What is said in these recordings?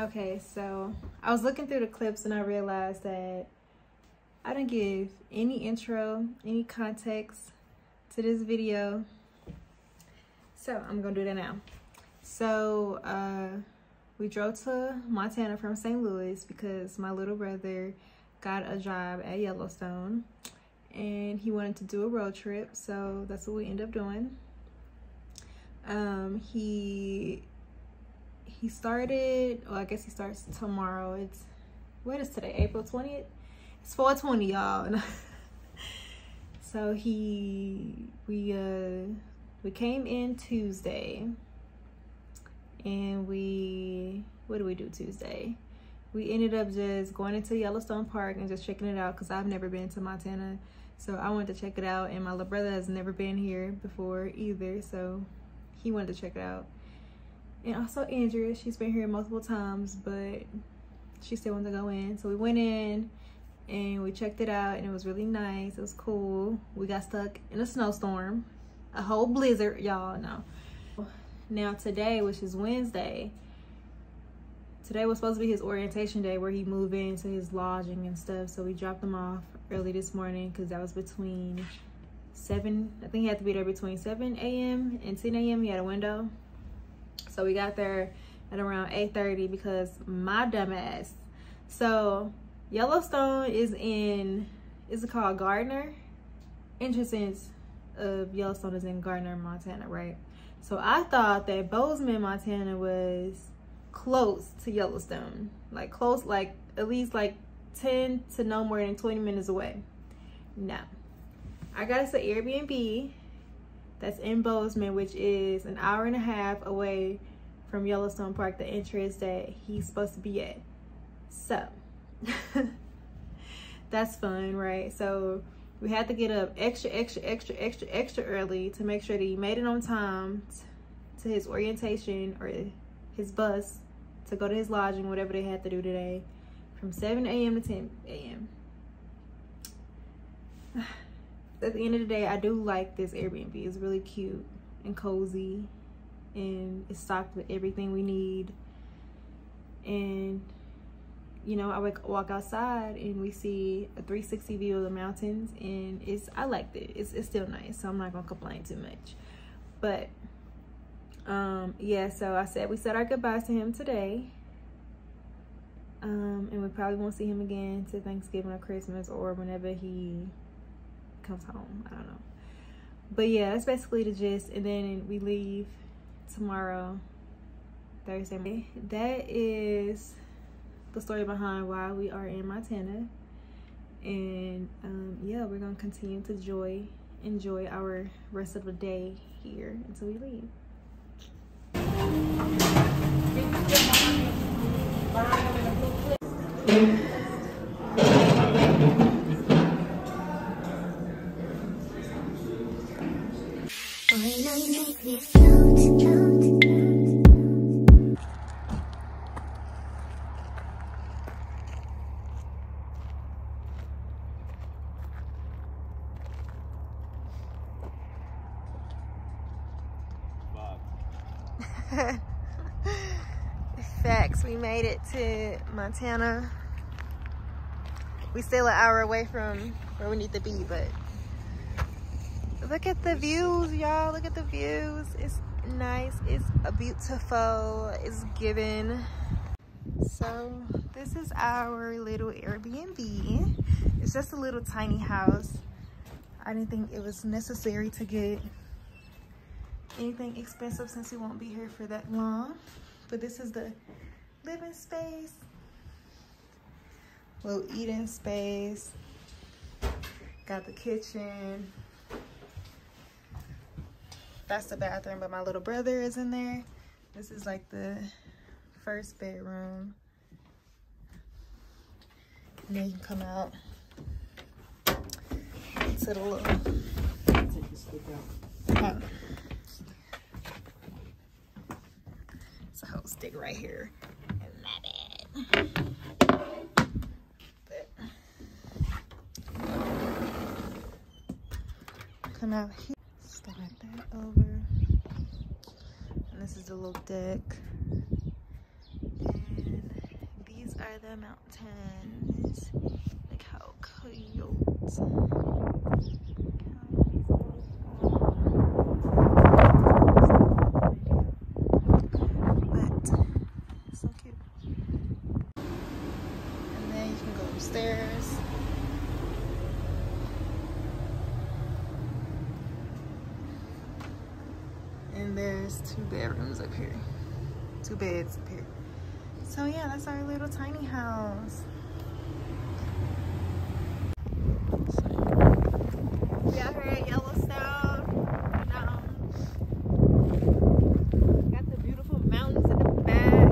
Okay, so I was looking through the clips and I realized that I didn't give any intro, any context to this video. So I'm gonna do that now. So uh, we drove to Montana from St. Louis because my little brother got a job at Yellowstone and he wanted to do a road trip. So that's what we ended up doing. Um, he he started, well, I guess he starts tomorrow. It's, what is today, April 20th? It's 420, y'all. so he, we, uh, we came in Tuesday and we, what do we do Tuesday? We ended up just going into Yellowstone Park and just checking it out because I've never been to Montana. So I wanted to check it out and my little brother has never been here before either. So he wanted to check it out and also Andrea. She's been here multiple times, but she still wanted to go in. So we went in and we checked it out and it was really nice. It was cool. We got stuck in a snowstorm, a whole blizzard, y'all know. Now today, which is Wednesday, today was supposed to be his orientation day where he moved into his lodging and stuff. So we dropped him off early this morning because that was between 7, I think he had to be there between 7 a.m. and 10 a.m. He had a window. So we got there at around 8.30 because my dumbass. So Yellowstone is in, is it called Gardner? Entrance of Yellowstone is in Gardner, Montana, right? So I thought that Bozeman, Montana was close to Yellowstone. Like close, like at least like 10 to no more than 20 minutes away. No. I got us an Airbnb that's in Bozeman, which is an hour and a half away from Yellowstone Park, the entrance that he's supposed to be at. So, that's fun, right? So, we had to get up extra, extra, extra, extra, extra early to make sure that he made it on time to his orientation or his bus to go to his lodging, whatever they had to do today, from 7 a.m. to 10 a.m. at the end of the day, I do like this Airbnb. It's really cute and cozy and it's stocked with everything we need. And, you know, I walk outside and we see a 360 view of the mountains and it's, I liked it. It's, it's still nice, so I'm not gonna complain too much. But, um, yeah, so I said we said our goodbyes to him today. Um, and we probably won't see him again to Thanksgiving or Christmas or whenever he comes home. I don't know. But yeah, that's basically the gist. And then we leave tomorrow, Thursday. That is the story behind why we are in Montana. And um, yeah, we're gonna continue to joy, enjoy our rest of the day here until we leave. Made it to Montana. We still an hour away from where we need to be, but look at the views, y'all. Look at the views. It's nice. It's beautiful. It's given. So this is our little Airbnb. It's just a little tiny house. I didn't think it was necessary to get anything expensive since we won't be here for that long. But this is the living space, little eating space. Got the kitchen. That's the bathroom, but my little brother is in there. This is like the first bedroom. And then you can come out to the little. Oh. stick right here. Come out here, slide that over. And this is the little deck. And these are the mountains. Look how cute. But so cute. And then you can go upstairs. And there's two bedrooms up here. Two beds up here. So yeah, that's our little tiny house. We out here at Yellowstone. Um, got the beautiful mountains in the back.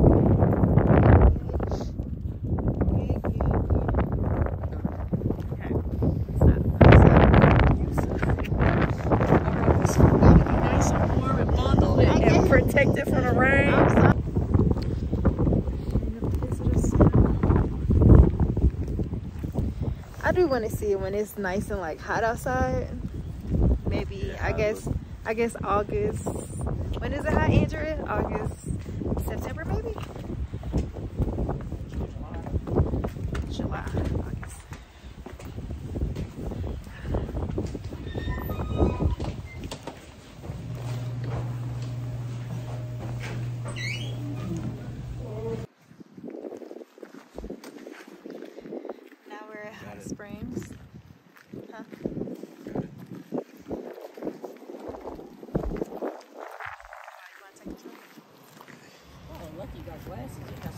Protected from the rain. I'm sorry. I do want to see it when it's nice and like hot outside. Maybe Yeah, I I guess I guess August. When is it hot, Andrea? August, September maybe. July, August. Now we're at Hot Springs. Huh? Alright, you wanna take this one? Oh, lucky you got glasses. You got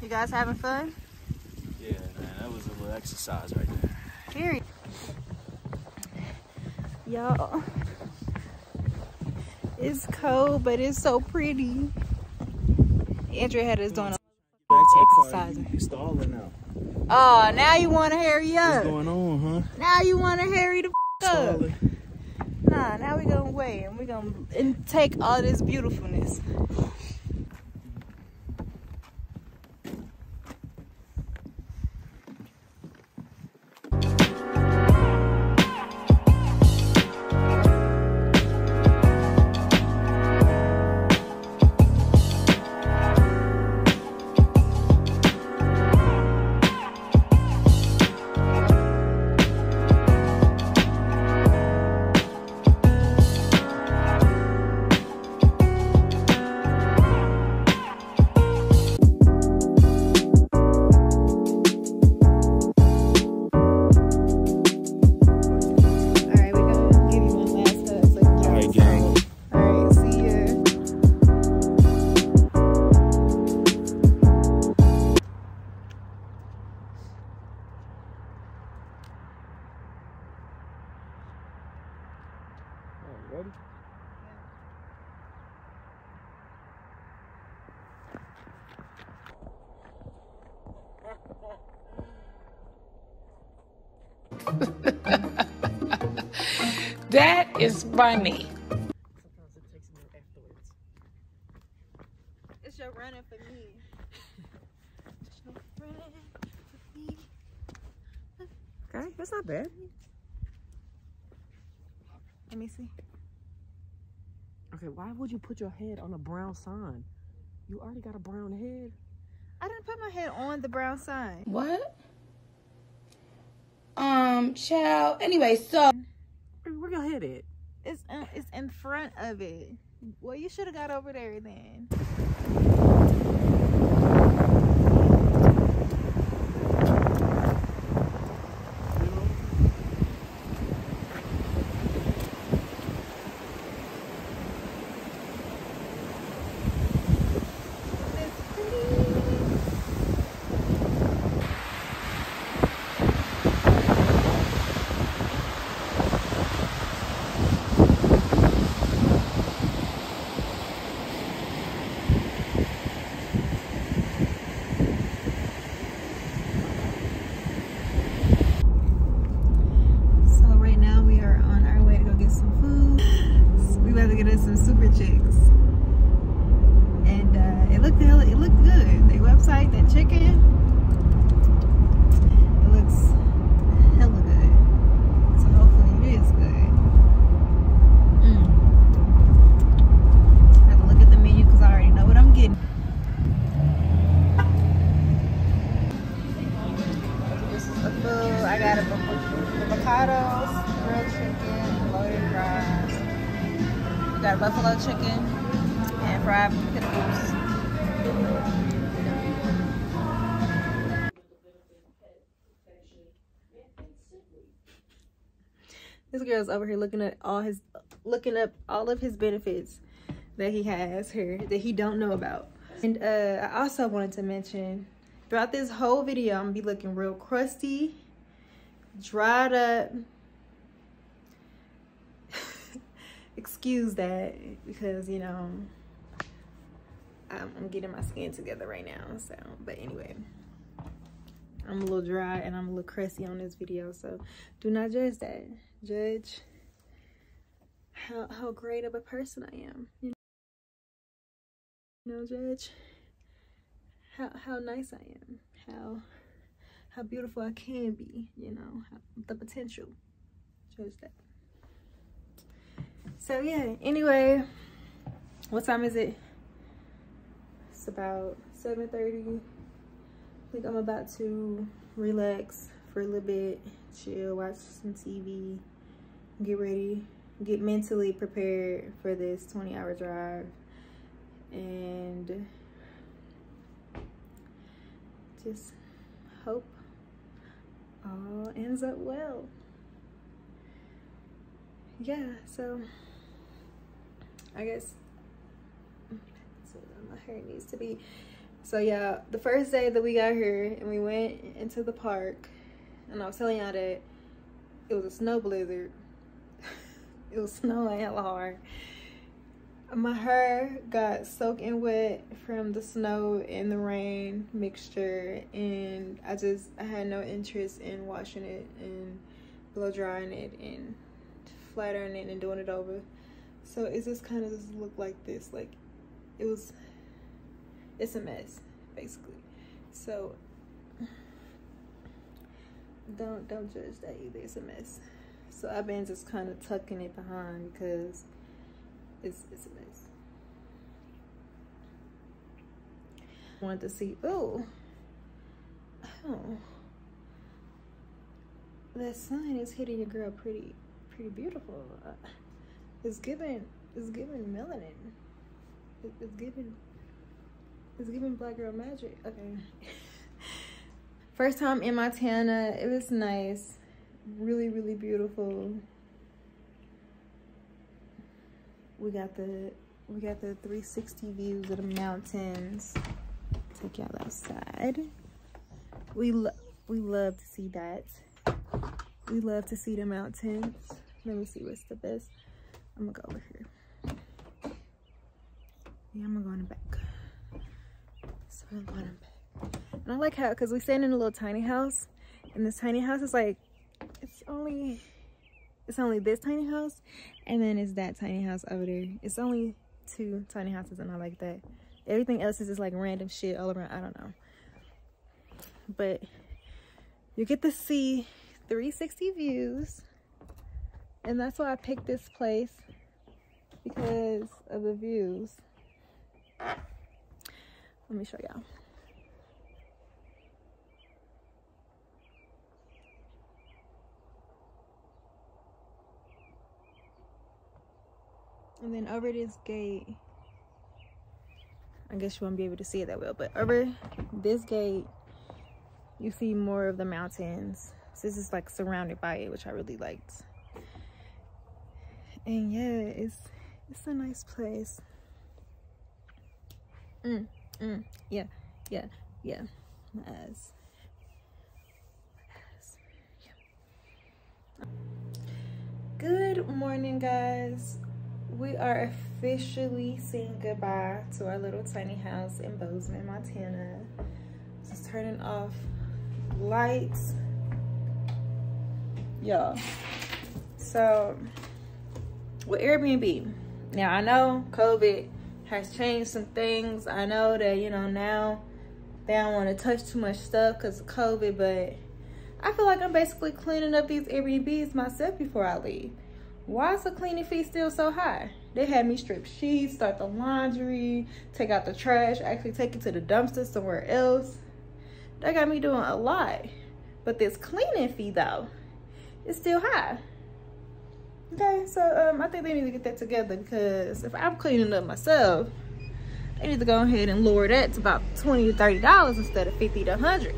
You guys having fun? Yeah, man, that was a little exercise right there. Period. Y'all. It's cold, but it's so pretty. Andrea had us doing a Back to the Exercising. You, you stalling now. Oh, now you want to hurry up. What's going on, huh? Now you want to hurry the f- up. Nah, now we're gonna wait and we're gonna and take all this beautifulness. That is funny. Sometimes it takes a afterwards. It's your running for me. It's your running for me. Okay, that's not bad. Let me see. Okay, why would you put your head on a brown sign? You already got a brown head. I didn't put my head on the brown sign. What? Um, child. Anyway, so Where, head at? It's uh, it's in front of it. Well, you should have got over there then. This girl's over here looking at all his, looking up all of his benefits that he has here that he don't know about. And uh, I also wanted to mention throughout this whole video, I'm gonna be looking real crusty, dried up. Excuse that because you know I'm, I'm getting my skin together right now. So, but anyway. I'm a little dry and I'm a little crusty on this video, so do not judge that. Judge how how great of a person I am. You know, judge how how nice I am. How how beautiful I can be. You know, how, the potential. Judge that. So yeah. Anyway, what time is it? It's about 7:30 I think I'm about to relax for a little bit, chill, watch some TV, get ready, get mentally prepared for this 20 hour drive and just hope all ends up well. Yeah, so I guess hair needs to be so yeah, the first day that we got here and we went into the park and I was telling y'all that it was a snow blizzard. it was snowing hella hard. My hair got soaking wet from the snow and the rain mixture and I just I had no interest in washing it and blow drying it and flattering it and doing it over. So it just kind of just looked like this. Like it was it's a mess basically. So don't don't judge that either. It's a mess. So i've been just kind of tucking it behind because it's it's a mess. Wanted to see oh oh. That sun is hitting your girl pretty pretty beautiful. It's giving it's giving melanin. It's giving it's giving black girl magic. Okay. First time in Montana. It was nice. Really, really beautiful. We got the we got the 360 views of the mountains. Take y'all outside. We lo we love to see that. We love to see the mountains. Let me see what's the best. I'm gonna go over here. Yeah, I'm gonna go in the back. And I like how, because we stand in a little tiny house, and this tiny house is like, it's only, it's only this tiny house, and then it's that tiny house over there. It's only two tiny houses, and I like that. Everything else is just like random shit all around. I don't know. But you get to see 360 views, and that's why I picked this place because of the views. Let me show y'all. And then over this gate, I guess you won't be able to see it that well, but over this gate, you see more of the mountains. So this is like surrounded by it, which I really liked. And yeah, it's it's a nice place. Mm. Mm, yeah, yeah, yeah. As, yeah. Good morning, guys. We are officially saying goodbye to our little tiny house in Bozeman, Montana. Just turning off lights. Y'all. So, with Airbnb, now I know COVID has changed some things. I know that, you know, now they don't want to touch too much stuff because of COVID, but I feel like I'm basically cleaning up these Airbnbs myself before I leave. Why is the cleaning fee still so high? They had me strip sheets, start the laundry, take out the trash, actually take it to the dumpster somewhere else. They got me doing a lot But this cleaning fee though, is still high. Okay, so um, I think they need to get that together because if I'm cleaning up myself, they need to go ahead and lower that to about 20 to $30 instead of 50 to 100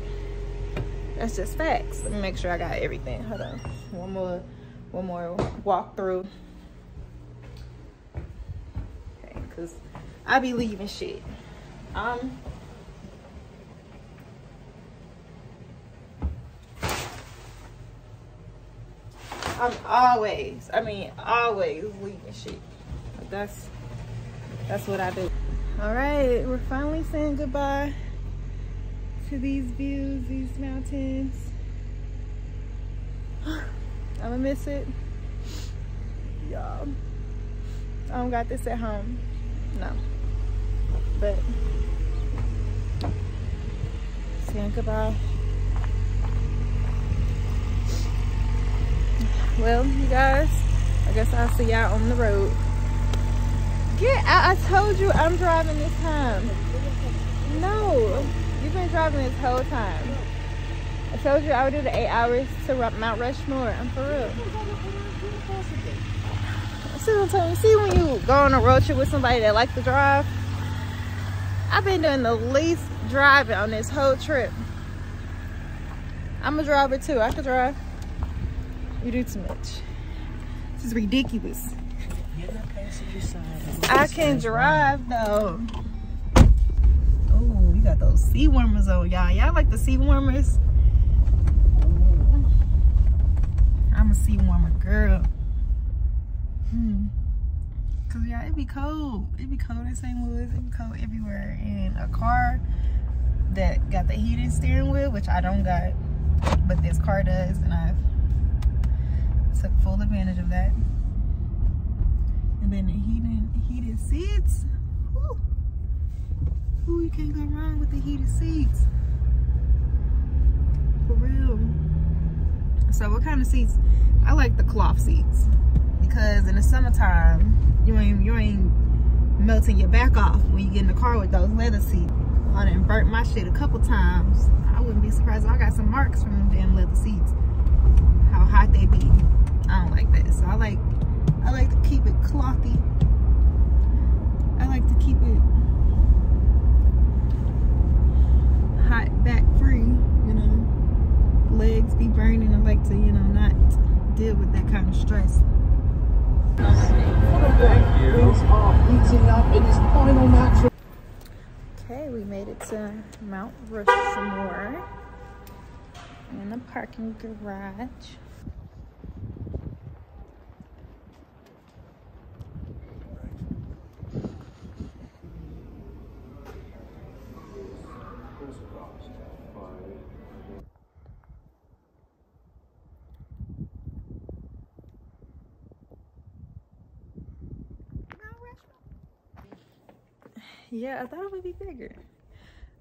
That's just facts. Let me make sure I got everything. Hold on. One more, one more walkthrough. Okay, because I be leaving shit. Um, I'm always, I mean, always leaving shit. Like that's, that's what I do. All right, we're finally saying goodbye to these views, these mountains. I'm gonna miss it. Y'all, I don't got this at home. No, but saying goodbye. Well you guys i guess i'll see y'all on the road. Get out i told you i'm driving this time. No you've been driving this whole time. I told you i would do the eight hours to mount rushmore. I'm for real. See what i'm see when you go on a road trip with somebody that likes to drive? I've been doing the least driving on this whole trip. I'm a driver too. I can drive you do too much. This is ridiculous. I can drive though. Oh, we got those seat warmers on, y'all. Y'all like the seat warmers? I'm a seat warmer girl. Hmm. Cause yeah, it be cold. It be cold in St. Louis. It be cold everywhere. And a car that got the heated steering wheel, which I don't got, but this car does, and I've took full advantage of that. And then the heated, heated seats. Ooh. Ooh, you can't go wrong with the heated seats. For real. So what kind of seats? I like the cloth seats. Because in the summertime, you ain't you ain't melting your back off when you get in the car with those leather seats. I done burnt my shit a couple times. I wouldn't be surprised if I got some marks from them damn leather seats. How hot they be. I don't like that. So I like I like to keep it clothy. I like to keep it hot back free, you know. Legs be burning. I like to, you know, not deal with that kind of stress. Okay, we made it to Mount Rushmore in the parking garage. Yeah, I thought it would be bigger.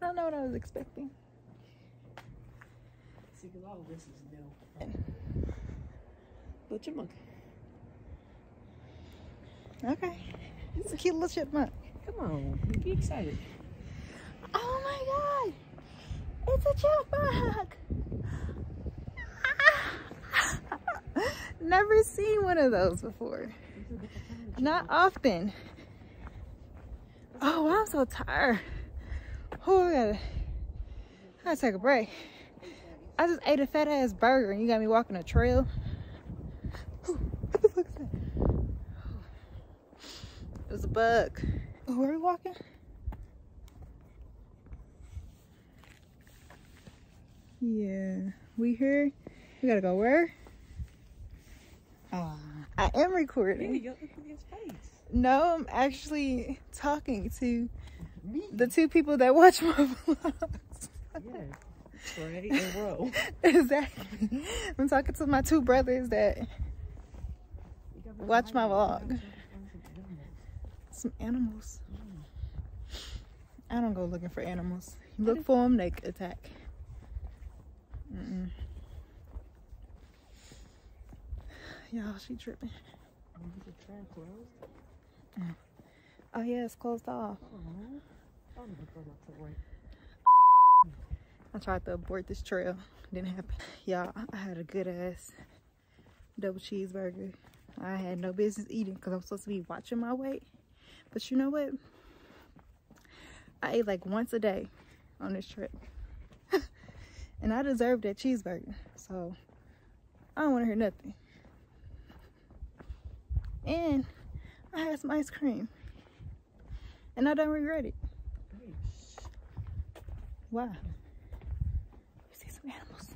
I don't know what I was expecting. See, because all of this is new. Little chipmunk. Okay. It's a cute little chipmunk. Come on, be excited. Oh my god! It's a chipmunk! Never seen one of those before. Not often. Oh, I'm so tired. Oh, I gotta, I gotta take a break. I just ate a fat ass burger and you got me walking a trail. What the fuck is that? It was a bug. Oh, where are we walking? Yeah, we here. We gotta go where? Ah, I am recording. Yeah, look at his face. No, I'm actually talking to the two people that watch my vlogs. Yeah. Trey and Ro. exactly. I'm talking to my two brothers that watch my vlog. Some animals. I don't go looking for animals. You look for them, they attack. Mm -mm. Y'all, she tripping. Oh yeah, it's closed off. I tried to abort this trail. Didn't happen. Y'all, I had a good ass double cheeseburger. I had no business eating because I'm supposed to be watching my weight. But you know what? I ate like once a day on this trip. and I deserve that cheeseburger. So I don't want to hear nothing. And I had some ice cream. And I don't regret it. Why? You see some animals.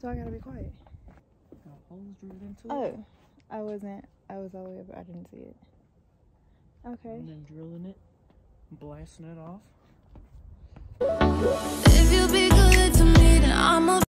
So I gotta be quiet. holes drilled into Oh, I wasn't. I was all the way up. I didn't see it. Okay. And then drilling it, blasting it off.